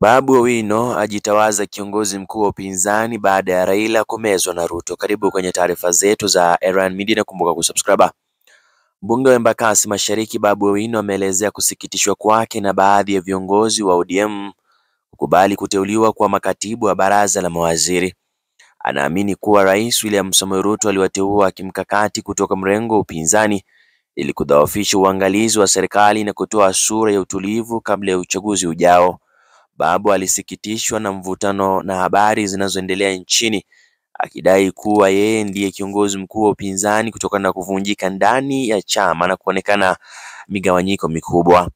Babu Owino ajitawaza kiongozi mkuu wa upinzani baada ya Raila kumezwa na Ruto. Karibu kwenye taarifa zetu za Eryan Media na kumbuka kusubscribe. Mbunge wa Embakasi Mashariki Babu Owino ameelezea kusikitishwa kwake na baadhi ya viongozi wa ODM kukubali kuteuliwa kwa makatibu wa baraza la mawaziri. Anaamini kuwa Rais William Samoei Ruto aliwateua kimkakati kutoka mrengo wa upinzani ili kudhoofisha uangalizi wa serikali na kutoa sura ya utulivu kabla ya uchaguzi ujao. Babu alisikitishwa na mvutano na habari zinazoendelea nchini akidai kuwa yeye ndiye kiongozi mkuu wa upinzani kutokana na kuvunjika ndani ya chama na kuonekana migawanyiko mikubwa.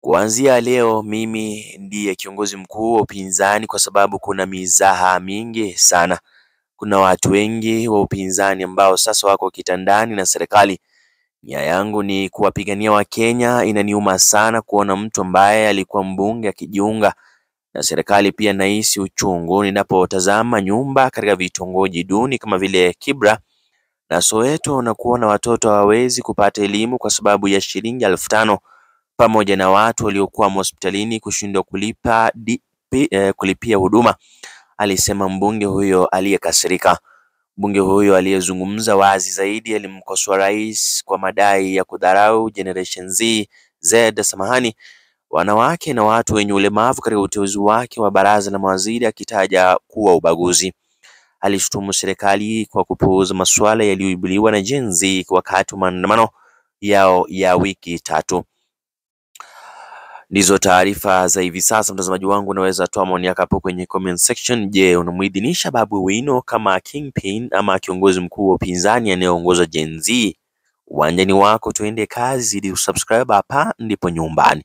Kuanzia leo mimi ndiye kiongozi mkuu wa upinzani kwa sababu kuna mizaha mingi sana. Kuna watu wengi wa upinzani ambao sasa wako kitandani na serikali. Nia yangu ni kuwapigania Wakenya. Inaniuma sana kuona mtu ambaye alikuwa mbunge akijiunga na serikali. Pia nahisi uchungu ninapotazama nyumba katika vitongoji duni kama vile Kibra na Soweto na kuona watoto hawawezi kupata elimu kwa sababu ya shilingi elfu tano pamoja na watu waliokuwa hospitalini kushindwa kulipa eh, kulipia huduma, alisema mbunge huyo aliyekasirika. Mbunge huyo aliyezungumza wazi zaidi alimkosoa rais kwa madai ya kudharau Generation Z, Z samahani, wanawake na watu wenye ulemavu katika uteuzi wake wa baraza la mawaziri akitaja kuwa ubaguzi. Alishutumu serikali kwa kupuuza masuala yaliyoibuliwa na Gen Z wakati wa maandamano yao ya wiki tatu. Ndizo taarifa za hivi sasa, mtazamaji wangu, unaweza toa maoni yako hapo kwenye comment section. Je, unamuidhinisha Babu Wino kama kingpin ama kiongozi mkuu wa upinzani anayeongoza Gen Z? Uwanjani wako, tuende kazi usubscribe. Hapa ndipo nyumbani.